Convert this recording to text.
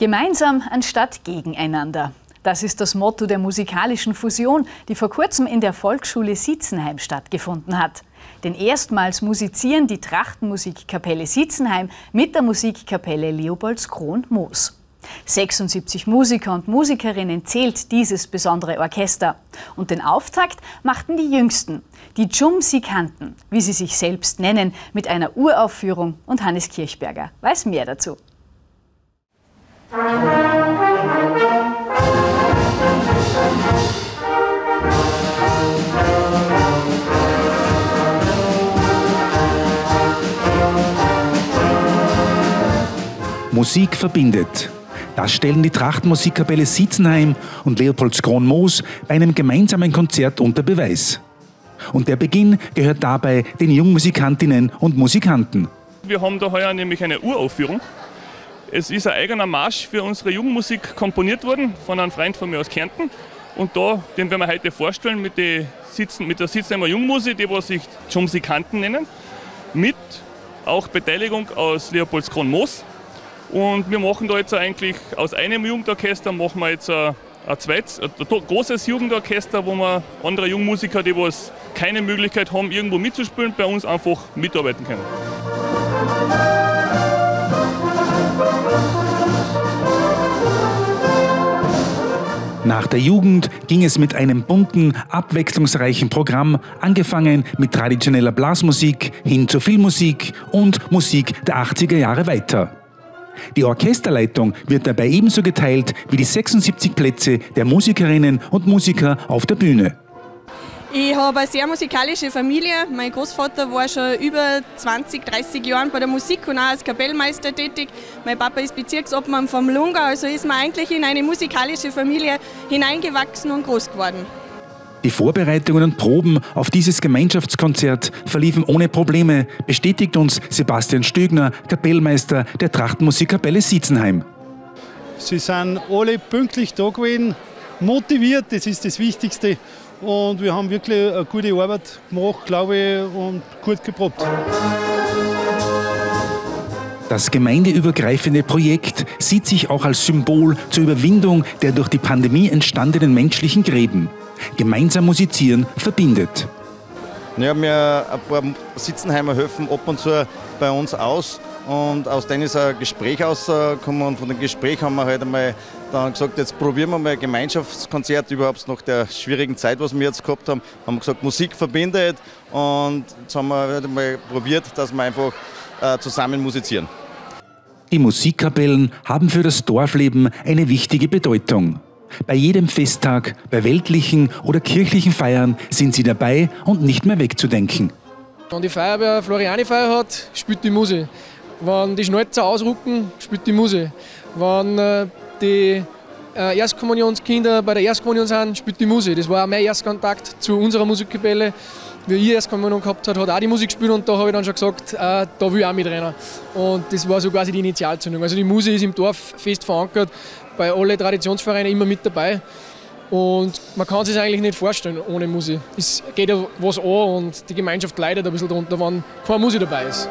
Gemeinsam anstatt gegeneinander. Das ist das Motto der musikalischen Fusion, die vor kurzem in der Volksschule Sitzenheim stattgefunden hat. Denn erstmals musizieren die Trachtenmusikkapelle Sitzenheim mit der Musikkapelle Leopoldskron-Moos. 76 Musiker und Musikerinnen zählt dieses besondere Orchester. Und den Auftakt machten die Jüngsten, die Jumsikanten, wie sie sich selbst nennen, mit einer Uraufführung und Hannes Kirchberger weiß mehr dazu. Musik verbindet. Das stellen die Trachtmusikkapelle Sitzenheim und Leopold Kronmoos bei einem gemeinsamen Konzert unter Beweis. Und der Beginn gehört dabei den Jungmusikantinnen und Musikanten. Wir haben da heuer nämlich eine Uraufführung. Es ist ein eigener Marsch für unsere Jugendmusik komponiert worden von einem Freund von mir aus Kärnten. Und da, den werden wir heute vorstellen mit, die Sitzen, mit der Sitzenheimer Jungmusik, die was sich Jumsikanten nennen, mit auch Beteiligung aus Leopoldskron Moos. Und wir machen da jetzt eigentlich aus einem Jugendorchester machen wir jetzt ein, ein zweites, ein großes Jugendorchester, wo wir andere Jungmusiker, die was keine Möglichkeit haben, irgendwo mitzuspielen, bei uns einfach mitarbeiten können. Nach der Jugend ging es mit einem bunten, abwechslungsreichen Programm, angefangen mit traditioneller Blasmusik hin zur Filmmusik und Musik der 80er Jahre weiter. Die Orchesterleitung wird dabei ebenso geteilt wie die 76 Plätze der Musikerinnen und Musiker auf der Bühne. Ich habe eine sehr musikalische Familie. Mein Großvater war schon über 20, 30 Jahre bei der Musik und auch als Kapellmeister tätig. Mein Papa ist Bezirksobmann vom Lunga, also ist man eigentlich in eine musikalische Familie hineingewachsen und groß geworden. Die Vorbereitungen und Proben auf dieses Gemeinschaftskonzert verliefen ohne Probleme, bestätigt uns Sebastian Stögner, Kapellmeister der Trachtenmusikkapelle Sitzenheim. Sie sind alle pünktlich da gewesen, motiviert, das ist das Wichtigste. Und wir haben wirklich eine gute Arbeit gemacht, glaube ich, und gut geprobt. Das gemeindeübergreifende Projekt sieht sich auch als Symbol zur Überwindung der durch die Pandemie entstandenen menschlichen Gräben. Gemeinsam musizieren verbindet. Ja, wir ein paar Sitzenheimer helfen ab und zu bei uns aus und aus denen ist ein Gespräch ausgekommen und von dem Gespräch haben wir halt einmal dann gesagt, jetzt probieren wir mal ein Gemeinschaftskonzert überhaupt nach der schwierigen Zeit, was wir jetzt gehabt haben. Haben wir gesagt, Musik verbindet und jetzt haben wir halt einmal probiert, dass wir einfach äh, zusammen musizieren. Die Musikkapellen haben für das Dorfleben eine wichtige Bedeutung. Bei jedem Festtag, bei weltlichen oder kirchlichen Feiern sind sie dabei und nicht mehr wegzudenken. Wenn die Feuerwehr Floriani-Feier hat, spielt die Musik. Wenn die Schnalzer ausrucken, spielt die Musik. Wenn äh, die äh, Erstkommunionskinder bei der Erstkommunion sind, spielt die Musik. Das war auch mein Erstkontakt zu unserer Musikkapelle. Wie ich Erstkommunion gehabt habe, hat auch die Musik gespielt und da habe ich dann schon gesagt, äh, da will ich auch mitrennen. Und das war so quasi die Initialzündung. Also die Musik ist im Dorf fest verankert, bei allen Traditionsvereinen immer mit dabei. Und man kann sich eigentlich nicht vorstellen ohne Musik. Es geht ja was an und die Gemeinschaft leidet ein bisschen darunter, wenn keine Musik dabei ist.